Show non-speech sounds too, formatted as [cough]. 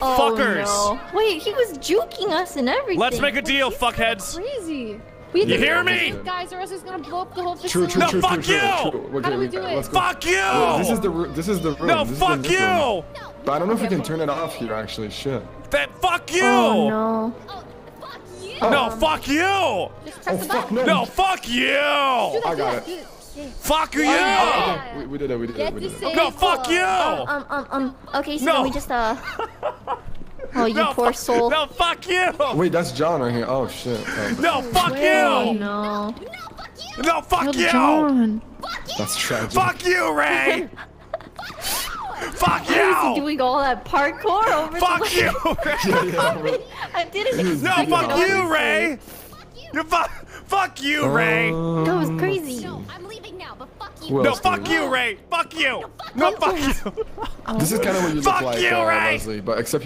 Oh, Fuckers. no. Wait, he was juking us and everything. Let's make a deal, fuckheads. Crazy. We You to hear me? Guys, or else it's gonna blow up the whole True, facility. true, No, true, fuck true, true, you! true. How do we do it? Fuck you! Well, this is the ru- this is the room. no, This is fuck the- this room. you! But I don't know if we can turn it off here. Actually, shit. That fuck you! Oh no. Oh, no, fuck you! Just Oh press the fuck button. no! No, fuck you! I got it. Do it. Fuck you! Okay, we, we did it. We did Get it. We did it. No, fuck button. you! Um, um, um. Okay, so No. then we just uh. [laughs] Oh, you No, poor soul. No, fuck you! Wait, that's John right here. Oh shit. Oh, No, fuck Oh you! no. No, fuck you! John. that's tragic. Fuck you, Rae! [laughs] Fuck Why is he you! doing all that parkour over there? Fuck the you, [laughs] Rae! Yeah, yeah, I didn't No, fuck you, Rae! You fuck, fuck you, Rae! That was crazy. I'm leaving now, but fuck you. Who No, else fuck do we- you, Rae! Fuck you! No, fuck you! This is kind of what you Fuck look like, you, uh, Rae! Leslie, but except